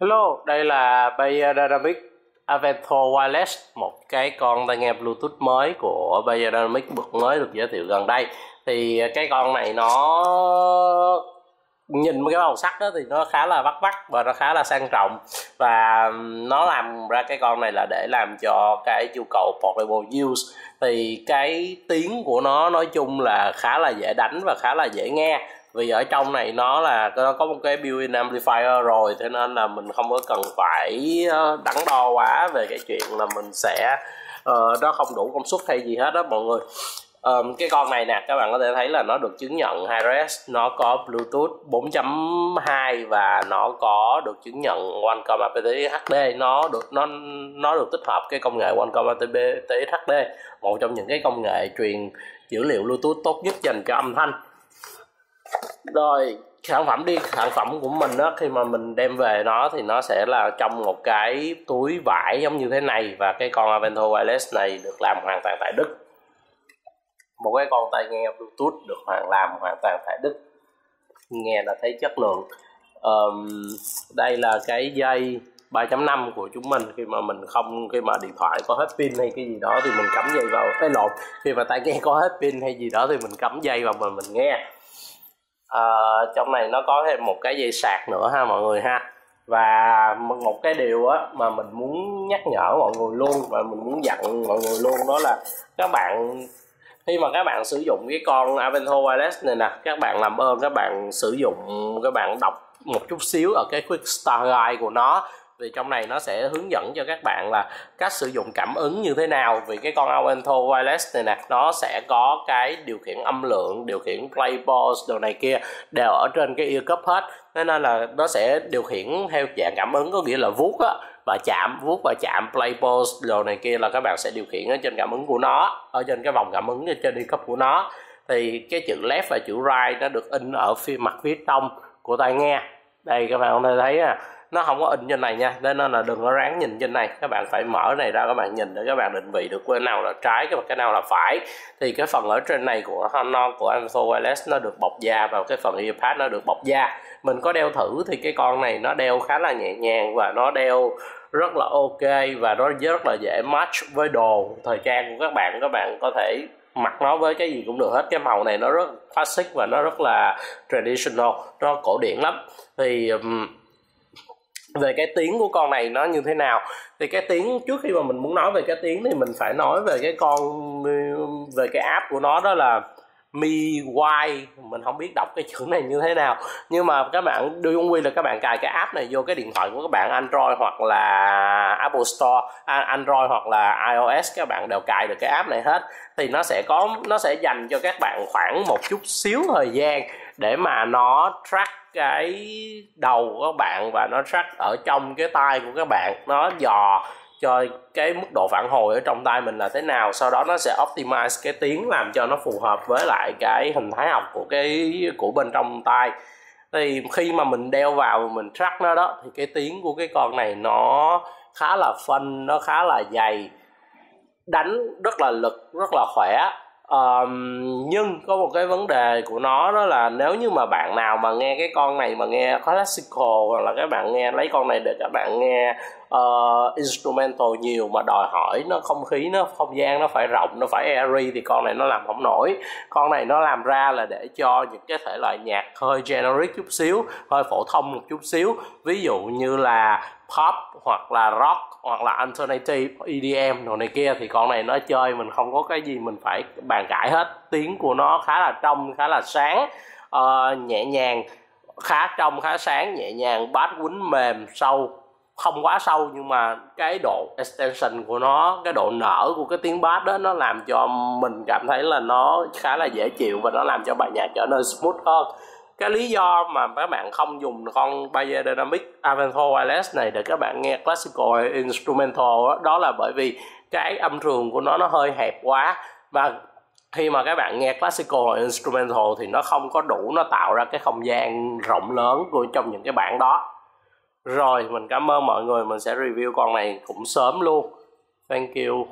Hello, đây là Bayer Dynamic Avento Wireless, một cái con tai nghe Bluetooth mới của Bayer Dynamic bực mới được giới thiệu gần đây. Thì cái con này nó nhìn cái màu sắc đó thì nó khá là bắt mắt và nó khá là sang trọng. Và nó làm ra cái con này là để làm cho cái nhu cầu portable use. Thì cái tiếng của nó nói chung là khá là dễ đánh và khá là dễ nghe vì ở trong này nó là nó có một cái built-in amplifier rồi thế nên là mình không có cần phải ờ, đắn đo quá về cái chuyện là mình sẽ uh, nó không đủ công suất hay gì hết đó mọi người. Um, cái con này nè các bạn có thể thấy là nó được chứng nhận HiRes nó có Bluetooth 4.2 và nó có được chứng nhận Qualcomm aptX HD nó được nó nó được tích hợp cái công nghệ Qualcomm aptX HD một trong những cái công nghệ truyền dữ liệu Bluetooth tốt nhất dành cho âm thanh rồi sản phẩm đi sản phẩm của mình đó khi mà mình đem về nó thì nó sẽ là trong một cái túi vải giống như thế này và cái con Avento Wireless này được làm hoàn toàn tại Đức. Một cái con tai nghe Bluetooth được hoàn làm hoàn toàn tại Đức. Nghe là thấy chất lượng. Um, đây là cái dây 3.5 của chúng mình. Khi mà mình không khi mà điện thoại có hết pin hay cái gì đó thì mình cắm dây vào cái lột. Khi mà tai nghe có hết pin hay gì đó thì mình cắm dây vào mà mình nghe à, trong này nó có thêm một cái dây sạc nữa ha mọi người ha. Và một cái điều á mà mình muốn nhắc nhở mọi người luôn và mình muốn dặn mọi người luôn đó là các bạn khi mà các bạn sử dụng cái con Avento Wireless này nè các bạn làm ơn các bạn sử dụng các bạn đọc một chút xíu ở cái quick start guide của nó vì trong này nó sẽ hướng dẫn cho các bạn là cách sử dụng cảm ứng như thế nào. Vì cái con Auento Wireless này nè, nó sẽ có cái điều khiển âm lượng, điều khiển play pause đồ này kia đều ở trên cái ear cup hết. Nên là nó sẽ điều khiển theo dạng cảm ứng, có nghĩa là vuốt á, và chạm, vuốt và chạm play pause đồ này kia là các bạn sẽ điều khiển ở trên cảm ứng của nó, ở trên cái vòng cảm ứng ở trên ear cup của nó. Thì cái chữ left và chữ right nó được in ở phía mặt phía trong của tai nghe. Đây, các bạn có thể thấy à nó không có in trên này nha. Nên là đừng có ráng nhìn trên này. Các bạn phải mở này ra các bạn nhìn để các bạn định vị được cái nào là trái cái cái nào là phải. Thì cái phần ở trên này của Honor của Amso Wireless nó được bọc da và cái phần earpad nó được bọc da. Mình có đeo thử thì cái con này nó đeo khá là nhẹ nhàng và nó đeo rất là ok và nó rất là dễ match với đồ. Thời trang của các bạn các bạn có thể mặc nó với cái gì cũng được hết. Cái màu này nó rất classic và nó rất là traditional. Nó cổ điển lắm. Thì um, về cái tiếng của con này nó như thế nào? Thì cái tiếng trước khi mà mình muốn nói về cái tiếng thì mình phải nói về cái con, về cái app của nó, đó là Mi Y mình không biết đọc cái chữ này như thế nào. Nhưng mà các bạn đưa quy là các bạn cài cái app này vô cái điện thoại của các bạn, Android hoặc là Apple Store à, Android hoặc là iOS, các bạn đều cài được cái app này hết. Thì nó sẽ có, nó sẽ dành cho các bạn khoảng một chút xíu thời gian để mà nó track cái đầu của các bạn và nó track ở trong cái tay của các bạn. Nó dò cho cái mức độ phản hồi ở trong tay mình là thế nào, sau đó nó sẽ optimize cái tiếng làm cho nó phù hợp với lại cái hình thái học của cái, của bên trong tay. Thì khi mà mình đeo vào, mình track nó đó, thì cái tiếng của cái con này nó khá là phân nó khá là dày, đánh rất là lực, rất là khỏe um, nhưng có một cái vấn đề của nó đó là nếu như mà bạn nào mà nghe cái con này mà nghe classical hoặc là các bạn nghe lấy con này để các bạn nghe uh, instrumental nhiều mà đòi hỏi nó không khí nó không gian nó phải rộng nó phải airy thì con này nó làm không nổi. Con này nó làm ra là để cho những cái thể loại nhạc hơi generic chút xíu hơi phổ thông một chút xíu. Ví dụ như là pop hoặc là rock hoặc là alternative EDM đồ này kia thì con này nó chơi mình không có cái gì mình phải bàn cãi hết. Tiếng của nó khá là trong khá là sáng uh, nhẹ nhàng khá trong khá sáng nhẹ nhàng bass quýnh mềm sâu không quá sâu nhưng mà cái độ extension của nó cái độ nở của cái tiếng bass đó nó làm cho mình cảm thấy là nó khá là dễ chịu và nó làm cho bài nhạc trở nên smooth hơn. Cái lý do mà các bạn không dùng con Bayer Dynamic Avento Wireless này để các bạn nghe classical instrumental đó, đó là bởi vì cái âm trường của nó nó hơi hẹp quá. Và khi mà các bạn nghe classical instrumental thì nó không có đủ nó tạo ra cái không gian rộng lớn của trong những cái bản đó rồi, mình cảm ơn mọi người. Mình sẽ review con này cũng sớm luôn. Thank you.